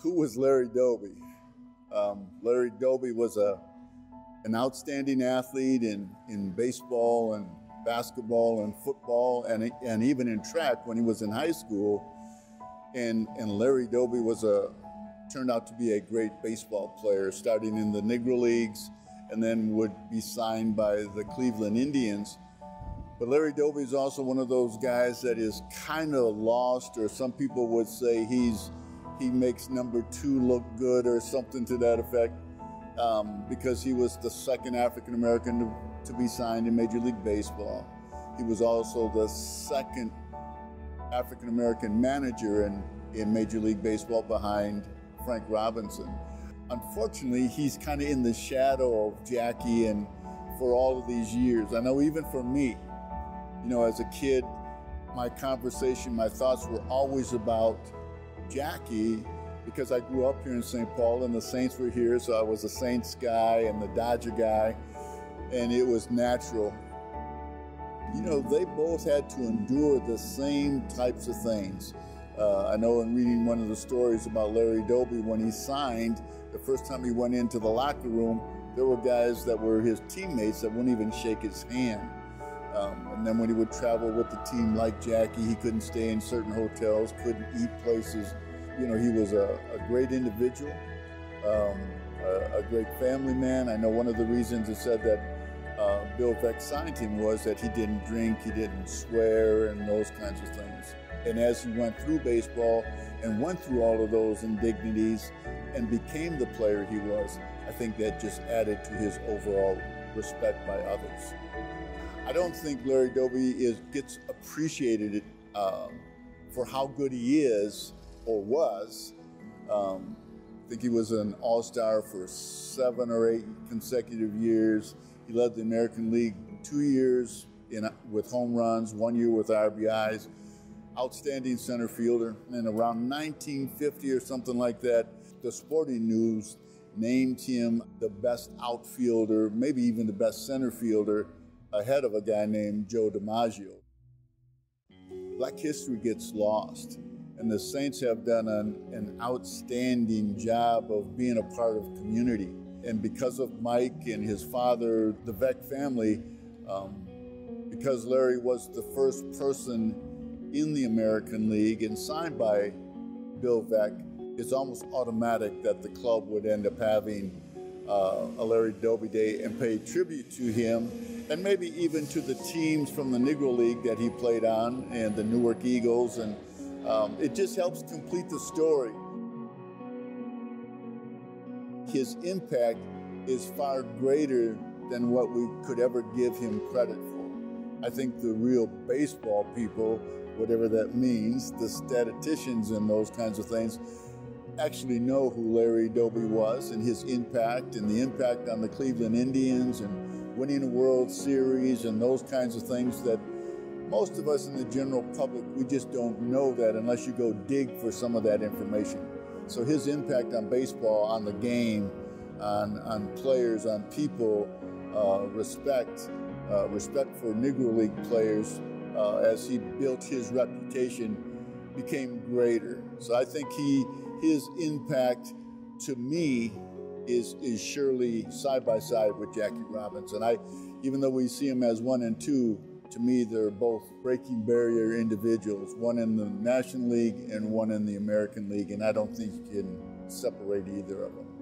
who was Larry Doby? Um, Larry Doby was a an outstanding athlete in, in baseball and basketball and football and, and even in track when he was in high school. And, and Larry Doby was a turned out to be a great baseball player, starting in the Negro Leagues and then would be signed by the Cleveland Indians. But Larry Doby is also one of those guys that is kind of lost, or some people would say he's he makes number two look good, or something to that effect, um, because he was the second African American to, to be signed in Major League Baseball. He was also the second African American manager in, in Major League Baseball behind Frank Robinson. Unfortunately, he's kind of in the shadow of Jackie and for all of these years. I know even for me, you know, as a kid, my conversation, my thoughts were always about Jackie because I grew up here in St. Paul and the Saints were here, so I was a Saints guy and the Dodger guy, and it was natural. You know, they both had to endure the same types of things. Uh, I know in reading one of the stories about Larry Doby when he signed, the first time he went into the locker room, there were guys that were his teammates that wouldn't even shake his hand. Um, and then when he would travel with the team like Jackie, he couldn't stay in certain hotels, couldn't eat places. You know, he was a, a great individual, um, a, a, great family man. I know one of the reasons it said that uh, Bill Veeck signed him was that he didn't drink, he didn't swear, and those kinds of things. And as he went through baseball and went through all of those indignities and became the player he was, I think that just added to his overall respect by others. I don't think Larry Doby is gets appreciated um, for how good he is or was. Um, I think he was an All-Star for seven or eight consecutive years. He led the American League two years in, with home runs, one year with RBIs. Outstanding center fielder. And around 1950 or something like that, the Sporting News named him the best outfielder, maybe even the best center fielder ahead of a guy named Joe DiMaggio. Black history gets lost, and the Saints have done an, an outstanding job of being a part of community. And because of Mike and his father, the Veeck family, um, because Larry was the first person in the American League and signed by Bill Veeck, it's almost automatic that the club would end up having uh, a Larry Doby Day and pay tribute to him and maybe even to the teams from the Negro League that he played on and the Newark Eagles. And um, it just helps complete the story. His impact is far greater than what we could ever give him credit for. I think the real baseball people, whatever that means, the statisticians and those kinds of things, actually know who Larry Doby was and his impact and the impact on the Cleveland Indians and winning a World Series and those kinds of things that most of us in the general public, we just don't know that unless you go dig for some of that information. So his impact on baseball, on the game, on, on players, on people, uh, respect, uh, respect for Negro League players uh, as he built his reputation became greater. So I think he his impact to me is is surely side by side with Jackie Robinson. And I, even though we see him as one and two, to me they're both breaking barrier individuals. One in the National League and one in the American League, and I don't think you can separate either of them.